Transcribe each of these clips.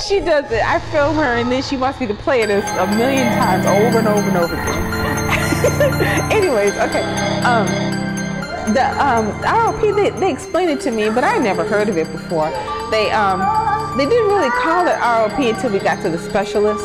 she does it. I film her, and then she wants me to play it a million times over and over and over again. Anyways, okay. Um, the um, ROP they, they explained it to me, but I never heard of it before. They um, they didn't really call it ROP until we got to the specialist.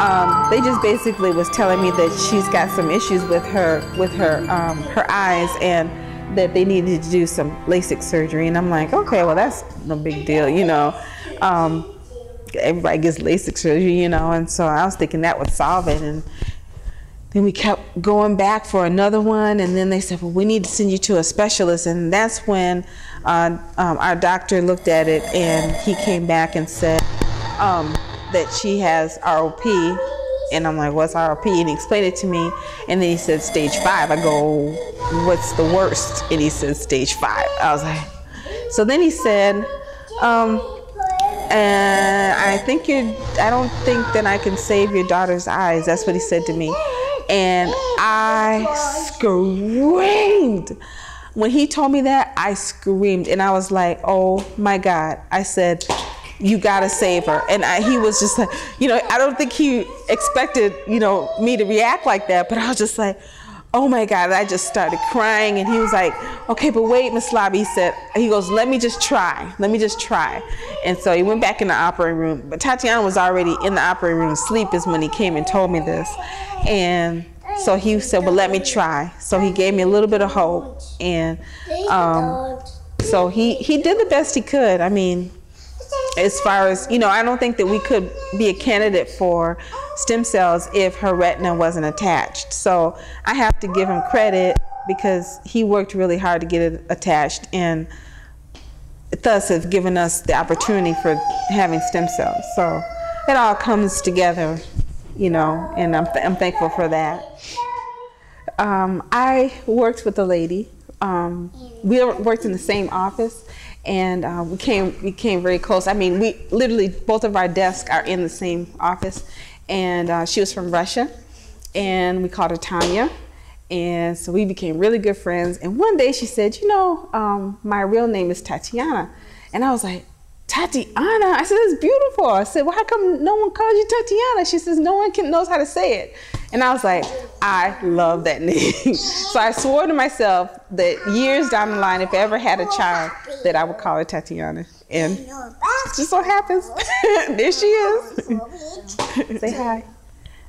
Um, they just basically was telling me that she's got some issues with her with her um, her eyes and that they needed to do some LASIK surgery. And I'm like, okay, well that's no big deal, you know. Um, everybody gets LASIK surgery, you know. And so I was thinking that would solve it. And then we kept going back for another one, and then they said, well, we need to send you to a specialist. And that's when uh, um, our doctor looked at it, and he came back and said um, that she has ROP. And I'm like, what's ROP? And he explained it to me. And then he said, stage five. I go, what's the worst? And he said, stage five. I was like, so then he said, um, and I think you I don't think that I can save your daughter's eyes. That's what he said to me. And I screamed. When he told me that, I screamed and I was like, oh my God. I said, you gotta save her. And I, he was just like, you know, I don't think he expected, you know, me to react like that, but I was just like, oh my God, I just started crying. And he was like, okay, but wait, Miss Larbi, he said, he goes, let me just try. Let me just try. And so he went back in the operating room. But Tatiana was already in the operating room. asleep is when he came and told me this. And so he said, well, let me try. So he gave me a little bit of hope. And um, so he, he did the best he could. I mean, as far as, you know, I don't think that we could be a candidate for stem cells if her retina wasn't attached. So I have to give him credit because he worked really hard to get it attached and thus has given us the opportunity for having stem cells. So it all comes together, you know, and I'm, th I'm thankful for that. Um, I worked with a lady. Um, we worked in the same office and uh, we came we came very close. I mean, we literally both of our desks are in the same office, and uh, she was from Russia, and we called her Tanya, and so we became really good friends. And one day she said, "You know, um, my real name is Tatiana," and I was like, Tatiana. I said, it's beautiful. I said, well, how come no one calls you Tatiana? She says, no one can, knows how to say it. And I was like, I love that name. so I swore to myself that years down the line, if I ever had a child, that I would call her Tatiana. And it just so happens, there she is. say hi.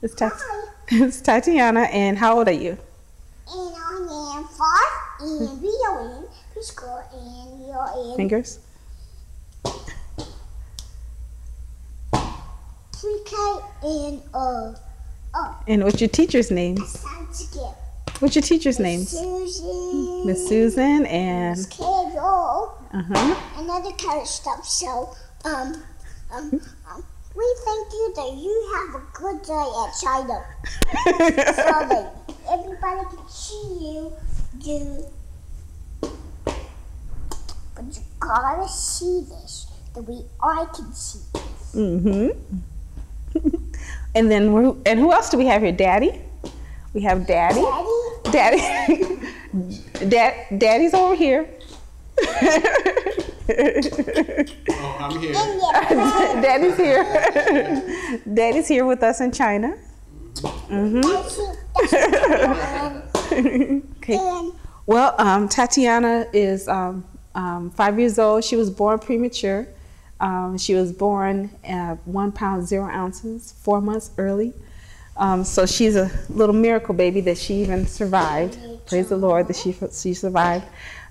It's, Tat it's Tatiana, and how old are you? And I am five, and we are in preschool, and we are in... Fingers? pre-K and uh, uh. And what's your teacher's names? What's your teacher's names? Susan. Miss Susan and Miss Carol. uh huh. And other kind of stuff. So um um. um we thank you that you have a good day at China. so that everybody can see you do. But you gotta see this, that we all can see this. Mm-hmm. and then we're, and who else do we have here? Daddy. We have Daddy. Daddy? Daddy. Dad. Daddy's over here. Oh, I'm here. Daddy's here. Daddy's here with us in China. Mm-hmm. okay. Well, um, Tatiana is um, um, five years old. She was born premature. Um, she was born at one pound zero ounces, four months early. Um, so she's a little miracle baby that she even survived. Praise the Lord that she she survived.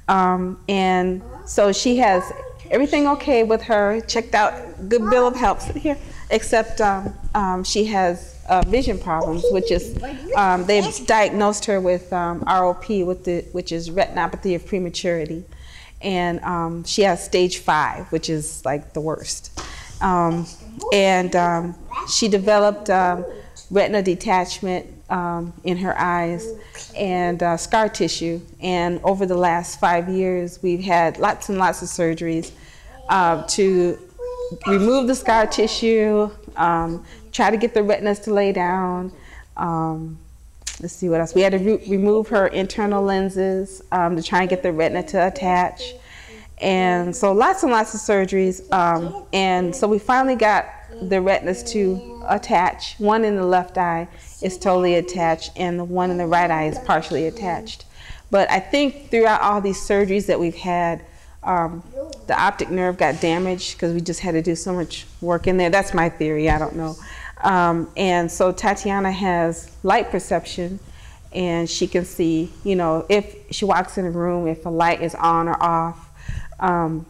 Um, and so she has everything okay with her. Checked out, good bill of health here, except um, um, she has uh, vision problems, which is um, they've diagnosed her with ROP, with the, which is retinopathy of prematurity, and um, she has stage five, which is like the worst. Um, and um, she developed um, retina detachment um, in her eyes and uh, scar tissue. And over the last five years, we've had lots and lots of surgeries uh, to remove the scar tissue, um, try to get the retinas to lay down. Let's see what else. We had to re remove her internal lenses um, to try and get the retina to attach. and so lots and lots of surgeries. Um, and so we finally got the retinas to attach. One in the left eye is totally attached, and the one in the right eye is partially attached. But I think throughout all these surgeries that we've had, um, the optic nerve got damaged because we just had to do so much work in there. That's my theory. I don't know. Um, and so Tatiana has light perception, and she can see, you know, if she walks in a room, if a light is on or off. Um,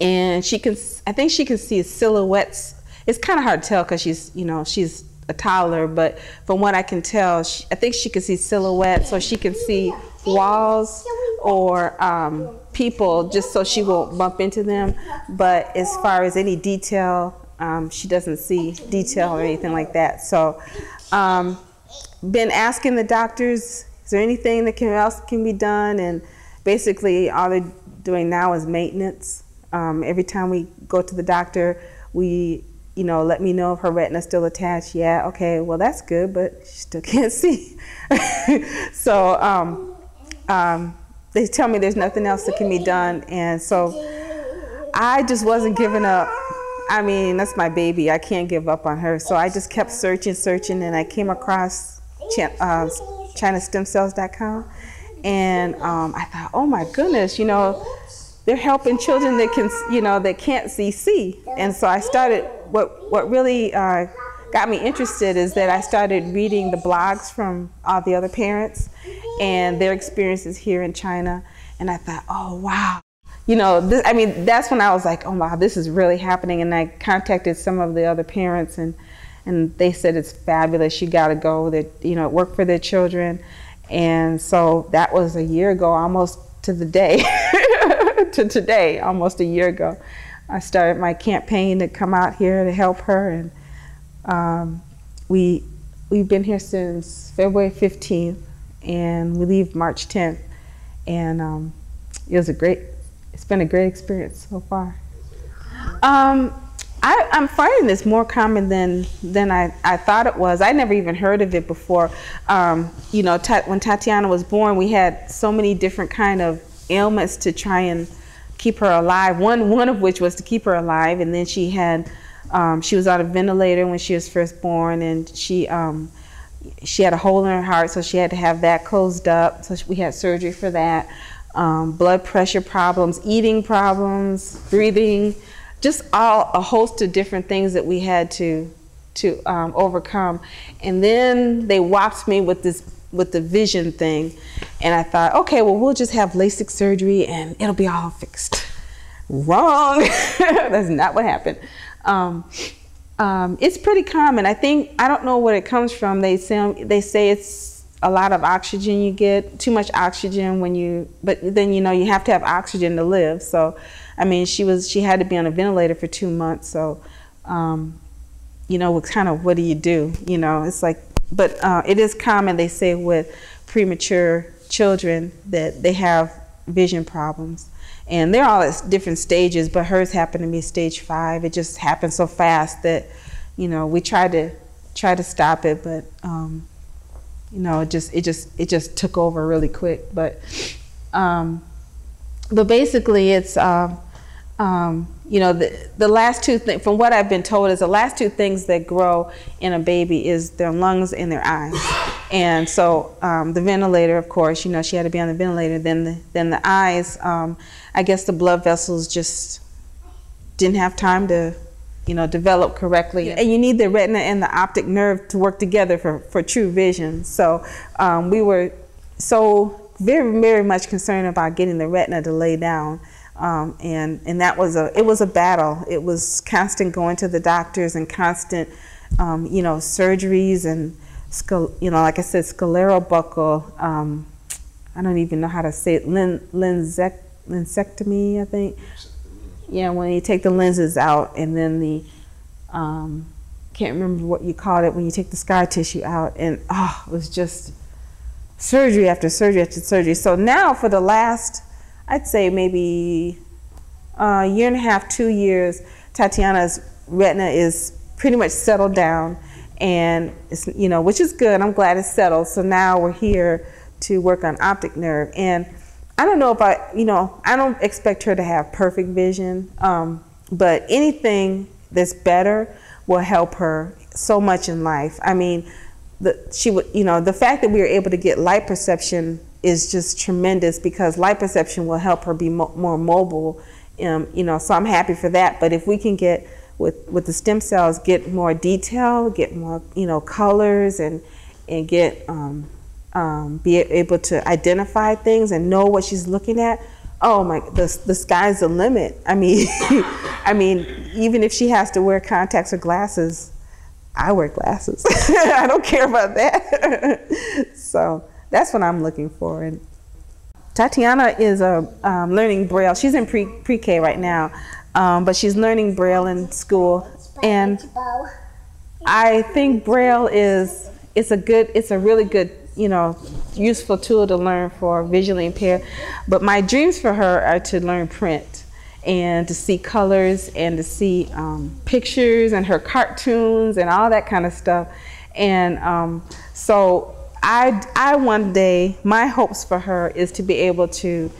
and she can, I think she can see silhouettes. It's kind of hard to tell because she's, you know, she's a toddler, but from what I can tell, she, I think she can see silhouettes, so she can see walls or um, people just so she won't bump into them. But as far as any detail, um, she doesn't see detail or anything like that. So, um, been asking the doctors, is there anything that can, else can be done? And basically, all they're doing now is maintenance. Um, every time we go to the doctor, we, you know, let me know if her retina's still attached. Yeah, okay, well that's good, but she still can't see. so um, um, they tell me there's nothing else that can be done, and so I just wasn't giving up. I mean, that's my baby. I can't give up on her. So I just kept searching, searching, and I came across uh, ChinaStemCells.com, and um, I thought, oh my goodness, you know, they're helping children that can, you know, that can't see see. And so I started. What what really uh, got me interested is that I started reading the blogs from all the other parents and their experiences here in China, and I thought, oh wow you know, this, I mean, that's when I was like, oh wow, this is really happening. And I contacted some of the other parents, and and they said it's fabulous. You got to go. That you know, work for their children. And so that was a year ago, almost to the day, to today, almost a year ago. I started my campaign to come out here to help her, and um, we we've been here since February 15th, and we leave March 10th, and um, it was a great it's been a great experience so far. Um, I, am finding this more common than than I, I thought it was. I never even heard of it before. Um, you know, when Tatiana was born, we had so many different kind of ailments to try and keep her alive. One one of which was to keep her alive, and then she had um, she was on a ventilator when she was first born, and she um, she had a hole in her heart, so she had to have that closed up. So we had surgery for that um, blood pressure problems, eating problems, breathing, just all a host of different things that we had to to um, overcome. And then they whopped me with this with the vision thing, and I thought, okay, well we'll just have LASIK surgery and it'll be all fixed. Wrong. That's not what happened. Um, um, it's pretty common. I think I don't know what it comes from. They say they say it's a lot of oxygen you get, too much oxygen when you, but then you know you have to have oxygen to live. So, I mean, she was she had to be on a ventilator for two months. So, um, you know, what kind of what do you do? You know, it's like, but uh, it is common they say with premature children that they have vision problems. And they're all at different stages, but hers happened to be stage five. It just happened so fast that, you know, we tried to try to stop it, but um, you know, it just it just it just took over really quick. But um, but basically, it's um, um, you know the the last two things from what I've been told is the last two things that grow in a baby is their lungs and their eyes. And so um, the ventilator, of course, you know, she had to be on the ventilator. Then the then the eyes, um, I guess the blood vessels just didn't have time to you know, develop correctly. And you need the retina and the optic nerve to work together for, for true vision. So um, we were so very, very much concerned about getting the retina to lay down. Um, and and that was a it was a battle. It was constant going to the doctors and constant, um, you know, surgeries and you know, like I said, scleral buckle. Um, I don't even know how to say it. Lin, linsectomy, I think yeah, when you take the lenses out and then the, um, can't remember what you called it when you take the scar tissue out, and oh, it was just surgery after surgery after surgery. So now for the last, I'd say maybe a year and a half, two years, Tatiana's retina is pretty much settled down, and it's you know which is good. I'm glad it's settled. So now we're here to work on optic nerve and I don't know if I, you know, I don't expect her to have perfect vision, um, but anything that's better will help her so much in life. I mean, the, she would, you know, the fact that we were able to get light perception is just tremendous because light perception will help her be mo- more mobile. Um, you know, so I'm happy for that. But if we can get with with the stem cells, get more detail, get more, you know, colors, and and get um, um, be able to identify things and know what she's looking at. Oh my, the the sky's the limit. I mean, I mean, even if she has to wear contacts or glasses, I wear glasses. I don't care about that. so that's what I'm looking for. And Tatiana is uh, um, learning Braille. She's in pre pre K right now, um, but she's learning Braille in school. And I think Braille is it's a good it's a really good you know useful tool to learn for visually impaired. But my dreams for her are to learn print and to see colors and to see um, pictures and her cartoons and all that kind of stuff. And um, so I I one day my hopes for her is to be able to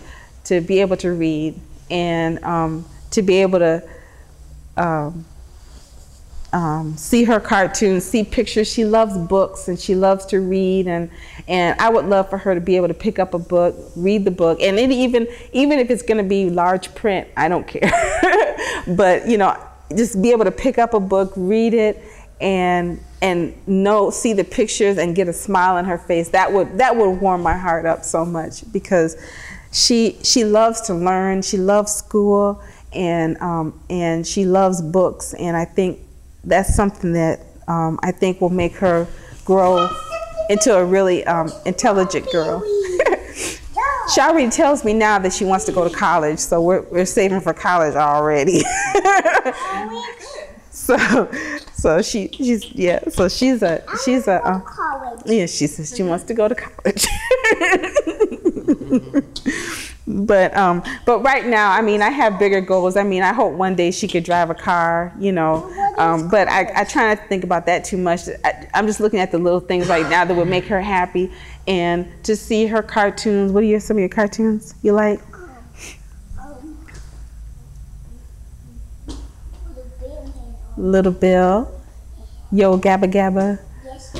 to be able to read and um, to be able to um, see her cartoons, see pictures. She loves books and she loves to read, and and I would love for her to be able to pick up a book, read the book, and it even even if it's going to be large print, I don't care. but you know, just be able to pick up a book, read it, and and know see the pictures and get a smile on her face. That would that would warm my heart up so much because she she loves to learn. She loves school and um, and she loves books, and I think that's something that um, I think will make her grow into a really um, intelligent girl. already tells me now that she wants to go to college, so we're, we're saving for college already. so, so she she's yeah, so she's a she's a uh, yeah, she says she wants to go to college. but um but right now i mean i have bigger goals i mean i hope one day she could drive a car you know um, but I, I try not to think about that too much. I, i'm just looking at the little things right now that would make her happy. And to see her cartoons what are your, some of your cartoons you like? Um, little bill. Yo gabba gabba. Yes,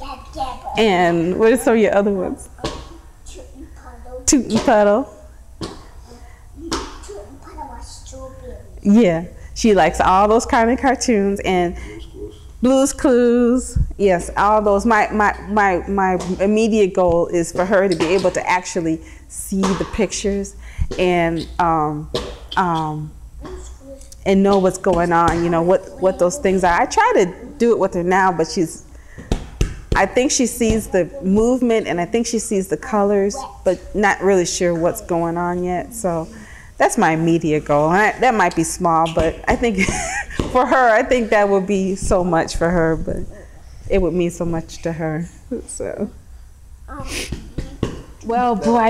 Gab Gabba. and what are some of your other ones? Tootin' Puddle. toot and puddle Tootin' Puddle was strawberry. yeah she likes all those kind of cartoons and Blues Clues, yes, all those. My, my, my, my immediate goal is for her to be able to actually see the pictures and, um, um, and know what's going on, you know, what, what those things are. I try to do it with her now, but she's, I think she sees the movement and I think she sees the colors, but not really sure what's going on yet. So that's my immediate goal. I, that might be small, but I think for her, I think that would be so much for her, but it would mean so much to her. So, well, boy,